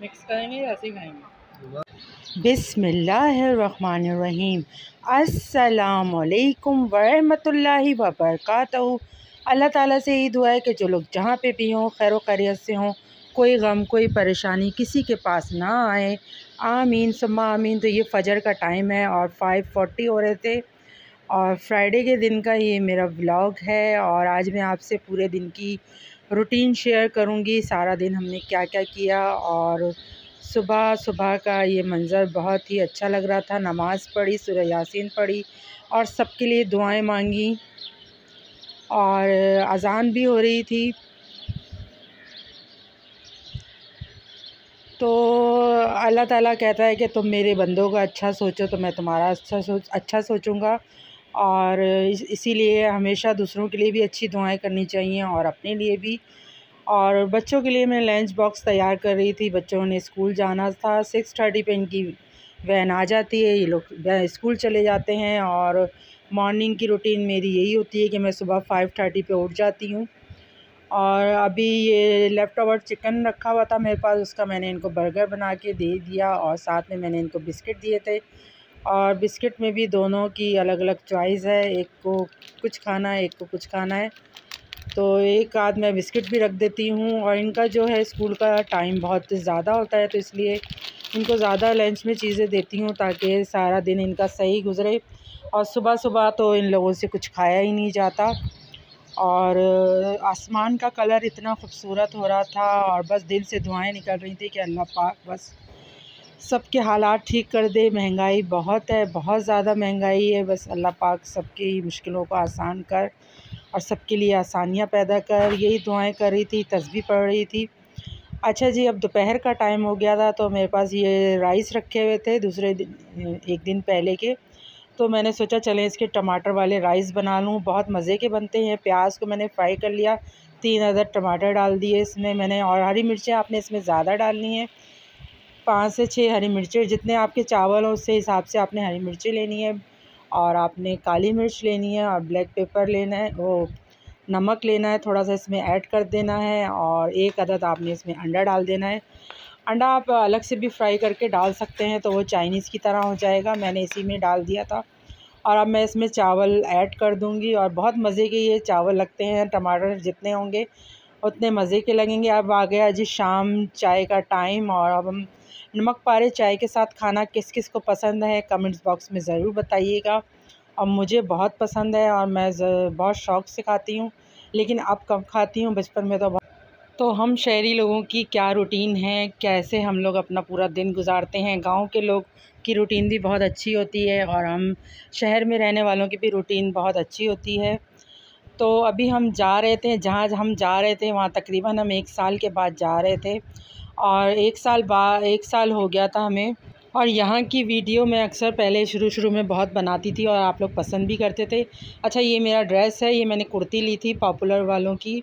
Mix करेंगे ऐसे खाएँगे। बिसमीम असलकम वरहमतुल्लाहि वबरकातुहू। अल्लाह ताला से यही दुआ है कि जो लोग जहाँ पे भी हों, खैर खैरियत से हों, कोई गम, कोई परेशानी किसी के पास ना आए। आमीन, सुम्मा आमीन। तो ये फ़जर का टाइम है और फ़ाइव फोर्टी हो रहे थे। और फ्राइडे के दिन का ये मेरा व्लॉग है और आज मैं आपसे पूरे दिन की रूटीन शेयर करूँगी, सारा दिन हमने क्या क्या किया और सुबह सुबह का ये मंज़र बहुत ही अच्छा लग रहा था। नमाज़ पढ़ी, सूरह यासीन पढ़ी और सबके लिए दुआएँ मांगी और अज़ान भी हो रही थी। तो अल्लाह ताला कहता है कि तुम मेरे बंदों का अच्छा सोचो तो मैं तुम्हारा अच्छा सोच अच्छा सोचूँगा। और इसीलिए हमेशा दूसरों के लिए भी अच्छी दुआएँ करनी चाहिए और अपने लिए भी। और बच्चों के लिए मैं लंच बॉक्स तैयार कर रही थी, बच्चों ने स्कूल जाना था, सिक्स थर्टी पे इनकी वैन आ जाती है, ये लोग स्कूल चले जाते हैं और मॉर्निंग की रूटीन मेरी यही होती है कि मैं सुबह फ़ाइव थर्टी पे उठ जाती हूँ। और अभी ये लेफ़्ट ओवर चिकन रखा हुआ था मेरे पास, उसका मैंने इनको बर्गर बना के दे दिया और साथ में मैंने इनको बिस्किट दिए थे। और बिस्किट में भी दोनों की अलग अलग चॉइस है। एक को कुछ खाना है, एक को कुछ खाना है। तो एक आध मैं बिस्किट भी रख देती हूँ और इनका जो है स्कूल का टाइम बहुत ज़्यादा होता है तो इसलिए इनको ज़्यादा लंच में चीज़ें देती हूँ ताकि सारा दिन इनका सही गुज़रे। और सुबह सुबह तो इन लोगों से कुछ खाया ही नहीं जाता। और आसमान का कलर इतना खूबसूरत हो रहा था और बस दिल से दुआएँ निकल रही थी कि अल्लाह पाक बस सबके हालात ठीक कर दे, महँगाई बहुत है, बहुत ज़्यादा महँगाई है। बस अल्लाह पाक सबकी मुश्किलों को आसान कर और सबके लिए आसानियाँ पैदा कर। यही दुआएँ कर रही थी तस्वीर पढ़ रही थी। अच्छा जी, अब दोपहर का टाइम हो गया था तो मेरे पास ये राइस रखे हुए थे दूसरे दिन, एक दिन पहले के। तो मैंने सोचा, चलें इसके टमाटर वाले राइस बना लूँ। बहुत मज़े के बनते हैं। प्याज को मैंने फ्राई कर लिया, तीन अदर टमाटर डाल दिए इसमें। मैंने और हरी मिर्चें आपने इसमें ज़्यादा डालनी है। पाँच से छः हरी मिर्चें, जितने आपके चावल हो, उससे हिसाब से आपने हरी मिर्ची लेनी है और आपने काली मिर्च लेनी है और ब्लैक पेपर लेना है, वो नमक लेना है, थोड़ा सा इसमें ऐड कर देना है और एक अदद आपने इसमें अंडा डाल देना है। अंडा आप अलग से भी फ्राई करके डाल सकते हैं तो वो चाइनीज़ की तरह हो जाएगा, मैंने इसी में डाल दिया था। और अब मैं इसमें चावल ऐड कर दूँगी और बहुत मज़े के ये चावल लगते हैं, टमाटर जितने होंगे, उतने मज़े के लगेंगे। अब आ गया जी शाम चाय का टाइम और अब हम नमक पारे चाय के साथ खाना किस किस को पसंद है, कमेंट्स बॉक्स में ज़रूर बताइएगा। और मुझे बहुत पसंद है और मैं बहुत शौक़ से खाती हूँ, लेकिन अब कम खाती हूँ बचपन में तो तो हम शहरी लोगों की क्या रूटीन है, कैसे हम लोग अपना पूरा दिन गुजारते हैं? गाँव के लोग की रूटीन भी बहुत अच्छी होती है और हम शहर में रहने वालों की भी रूटीन बहुत अच्छी होती है। तो अभी हम जा रहे थे, जहाँ हम जा रहे थे, वहाँ तकरीबन हम एक साल के बाद जा रहे थे। और एक साल बाद एक साल हो गया था हमें। और यहाँ की वीडियो मैं अक्सर पहले शुरू शुरू में बहुत बनाती थी और आप लोग पसंद भी करते थे। अच्छा ये मेरा ड्रेस है, ये मैंने कुर्ती ली थी पॉपुलर वालों की।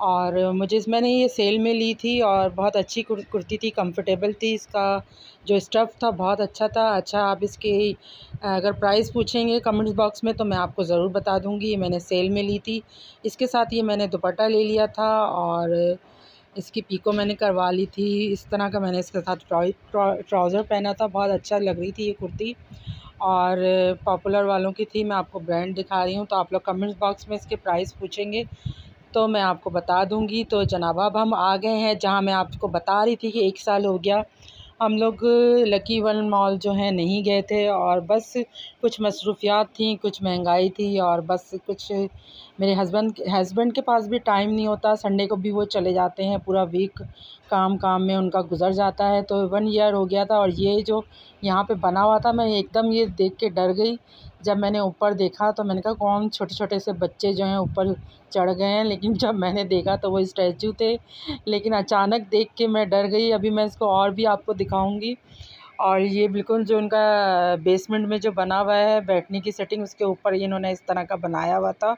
और मुझे, मैंने ये सेल में ली थी और बहुत अच्छी कुर्ती थी कंफर्टेबल थी इसका। जो स्टफ़ था बहुत अच्छा था। अच्छा आप इसके, अगर प्राइस पूछेंगे कमेंट्स बॉक्स में तो मैं आपको ज़रूर बता दूँगी। ये मैंने सेल में ली थी। इसके साथ ये मैंने दुपट्टा ले लिया था और इसकी पीको मैंने करवा ली थी। इस तरह का मैंने इसके साथ ट्राउज़र पहना था। बहुत अच्छा लग रही थी ये कुर्ती। और पॉपुलर वालों की थी, मैं आपको ब्रांड दिखा रही हूँ तो आप लोग कमेंट्स बॉक्स में इसके प्राइस पूछेंगे तो मैं आपको बता दूँगी। तो जनाब, अब हम आ गए हैं, जहाँ मैं आपको बता रही थी कि एक साल हो गया हम लोग लकी वन मॉल जो है नहीं गए थे और बस कुछ मसरूफियात थी, कुछ महँगाई थी और बस कुछ मेरे हस्बैंड हस्बैंड के पास भी टाइम नहीं होता। संडे को भी वो चले जाते हैं पूरा वीक काम काम में उनका गुज़र जाता है। तो वन ईयर हो गया था और ये जो यहाँ पे बना हुआ था, मैं एकदम ये देख के डर गई जब मैंने ऊपर देखा तो मैंने कहा, कौन छोटे छोटे से बच्चे जो हैं ऊपर चढ़ गए हैं? लेकिन जब मैंने देखा तो वो स्टैचू थे। लेकिन अचानक देख के मैं डर गई। अभी मैं इसको और भी आपको दिखाऊँगी। और ये बिल्कुल जो उनका बेसमेंट में जो बना हुआ है, बैठने की सेटिंग उसके ऊपर इन्होंने इस तरह का बनाया हुआ था।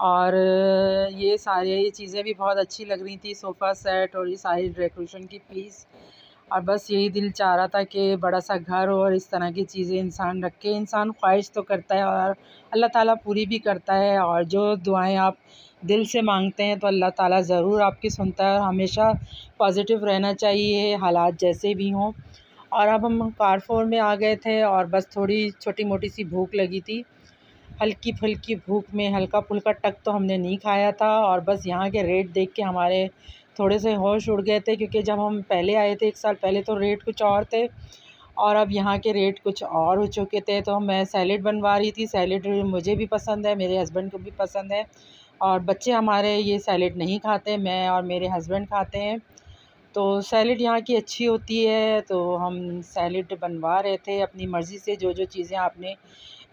और ये सारी, ये चीज़ें भी बहुत अच्छी लग रही थी सोफ़ा सेट और ये सारी डेकोरेशन की पीस और बस यही दिल चाह रहा था कि बड़ा सा घर और इस तरह की चीज़ें इंसान रखे। इंसान ख्वाहिश तो करता है और अल्लाह ताला पूरी भी करता है और जो दुआएँ आप दिल से मांगते हैं तो अल्लाह ताला ज़रूर आपकी सुनता है और हमेशा पॉजिटिव रहना चाहिए, हालात जैसे भी हों। और अब हम कारफोर में आ गए थे और बस थोड़ी छोटी मोटी सी भूख लगी थी। हल्की फुल्की भूख में हल्का फुल्का टक तो हमने नहीं खाया था और बस यहाँ के रेट देख के हमारे थोड़े से होश उड़ गए थे क्योंकि जब हम पहले आए थे एक साल पहले तो रेट कुछ और थे और अब यहाँ के रेट कुछ और हो चुके थे। तो मैं सैलेड बनवा रही थी। सैलेड मुझे भी पसंद है, मेरे हस्बैंड को भी पसंद है और बच्चे हमारे ये सैलेड नहीं खाते, मैं और मेरे हस्बैंड खाते हैं। तो सैलेड यहाँ की अच्छी होती है तो हम सैलेड बनवा रहे थे। अपनी मर्ज़ी से जो जो चीज़ें आपने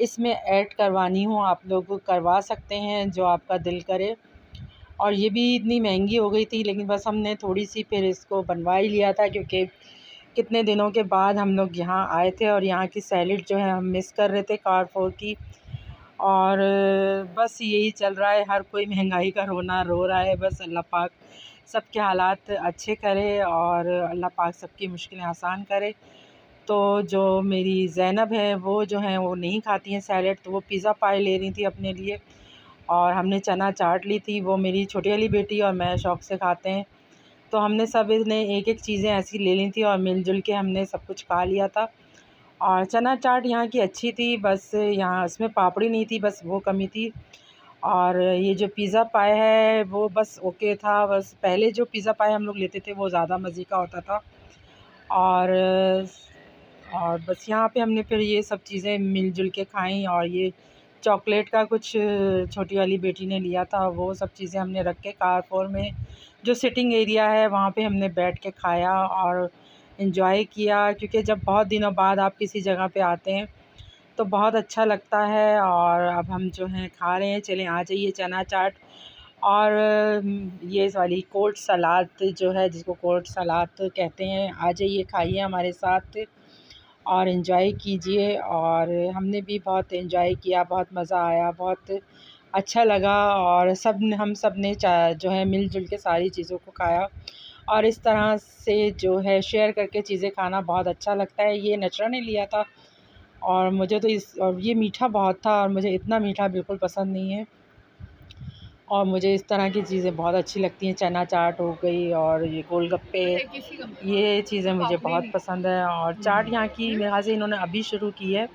इसमें ऐड करवानी हो, आप लोग करवा सकते हैं जो आपका दिल करे। और ये भी इतनी महँगी हो गई थी, लेकिन बस हमने थोड़ी सी फिर इसको बनवा ही लिया था, क्योंकि कितने दिनों के बाद हम लोग यहाँ आए थे और यहाँ की सैलड जो है हम मिस कर रहे थे कारफोर की। और बस यही चल रहा है, हर कोई महँगाई का रोना रो रहा है, बस अल्लाह पाक सबके हालात अच्छे करे और अल्लाह पाक सबकी मुश्किलें आसान करे। तो जो मेरी ज़ैनब है, वो जो है वो नहीं खाती हैं सैलड तो वो पिज़्ज़ा पाई ले रही थी अपने लिए। और हमने चना चाट ली थी, वो मेरी छोटी वाली बेटी और मैं शौक़ से खाते हैं। तो हमने सबने एक एक चीज़ें ऐसी ले ली थी और मिलजुल के हमने सब कुछ खा लिया था। और चना चाट यहाँ की अच्छी थी, बस यहाँ इसमें पापड़ी नहीं थी, बस वो कमी थी। और ये जो पिज़्ज़ा पाए है, वो बस ओके था, बस पहले जो पिज़्ज़ा पाए हम लोग लेते थे, वो ज़्यादा मज़े का होता था। और और बस यहाँ पे हमने फिर ये सब चीज़ें मिलजुल के खाई और ये चॉकलेट का कुछ छोटी वाली बेटी ने लिया था, वो सब चीज़ें हमने रख के कार फोर में, जो सिटिंग एरिया है, वहाँ पे हमने बैठ के खाया और इन्जॉय किया, क्योंकि जब बहुत दिनों बाद आप किसी जगह पे आते हैं तो बहुत अच्छा लगता है और अब हम जो हैं खा रहे हैं, चलें आ जाइए चना चाट और ये वाली कोट सलाद जो है, जिसको कोट सलाद कहते हैं, आ जाइए, खाइए हमारे साथ। और इन्जॉय कीजिए और हमने भी बहुत इन्जॉय किया, बहुत मज़ा आया, बहुत अच्छा लगा और सब हम सबने जो है मिलजुल के सारी चीज़ों को खाया और इस तरह से जो है शेयर करके चीज़ें खाना बहुत अच्छा लगता है, ये नचरा ने लिया था और मुझे तो इस, और ये मीठा बहुत था और मुझे इतना मीठा बिल्कुल पसंद नहीं है। और मुझे इस तरह की चीज़ें बहुत अच्छी लगती हैं। चना चाट हो गई और ये गोलगप्पे ये चीज़ें मुझे बहुत पसंद है और चाट यहाँ की मेरे ख्याल से इन्होंने अभी शुरू की है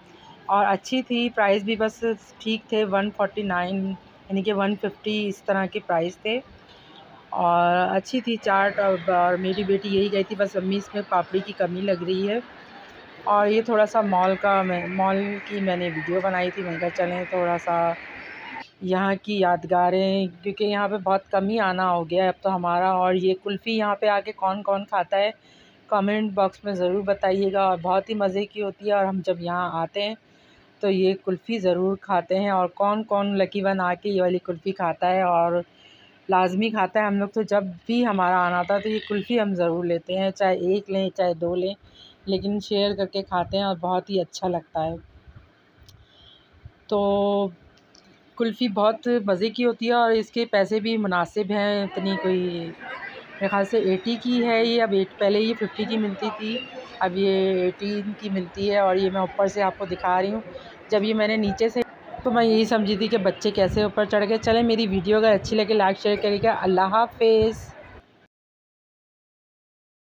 और अच्छी थी। प्राइस भी बस ठीक थे वन फोर्टी नाइन यानी कि वन फिफ्टी इस तरह के प्राइस थे। और अच्छी थी चाट और, और मेरी बेटी यही गई थी बस अम्मी इसमें पापड़ी की कमी लग रही है। और ये थोड़ा सा मॉल का मैं मॉल की मैंने वीडियो बनाई थी मैंने कहा चलें थोड़ा सा यहाँ की यादगारें, क्योंकि यहाँ पे बहुत कम ही आना हो गया है अब तो हमारा और ये कुल्फ़ी यहाँ पे आके कौन कौन खाता है कमेंट बॉक्स में ज़रूर बताइएगा और बहुत ही मज़े की होती है और हम जब यहाँ आते हैं तो ये कुल्फ़ी ज़रूर खाते हैं और कौन कौन लकी वन आके ये वाली कुल्फ़ी खाता है और लाजमी खाता है। हम लोग तो जब भी हमारा आना था तो ये कुल्फ़ी हम ज़रूर लेते हैं, चाहे एक लें, चाहे दो लें, लेकिन शेयर करके खाते हैं और बहुत ही अच्छा लगता है। तो कुल्फ़ी बहुत मज़े की होती है और इसके पैसे भी मुनासिब हैं, इतनी कोई, मेरे ख़्याल से एटी की है ये, अब एट, पहले ये फिफ्टी की मिलती थी, अब ये एटीन की मिलती है और ये मैं ऊपर से आपको दिखा रही हूँ। जब ये मैंने नीचे से तो मैं यही समझी थी कि बच्चे कैसे ऊपर चढ़ गए। चले मेरी वीडियो अगर अच्छी लगे, लाइक, शेयर करिएगा। अल्लाह हाफिज़।